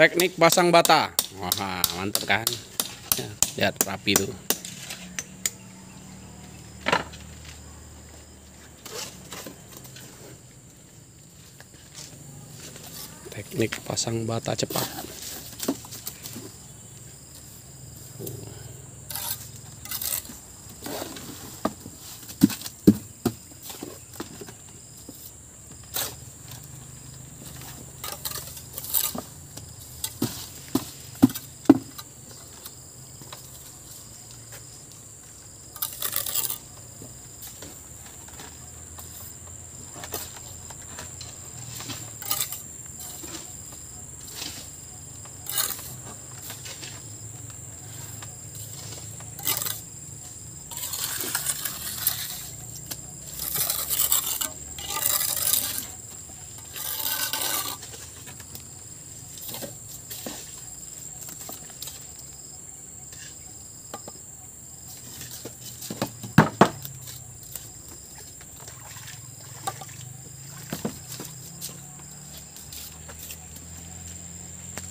Teknik pasang bata. Wah, mantap kan? Lihat rapi tuh. Teknik pasang bata cepat.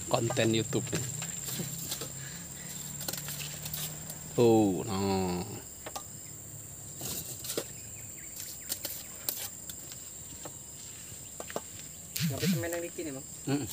Konten YouTube. Oh, no. Ngapain semen yang dikini, Bang? Mm.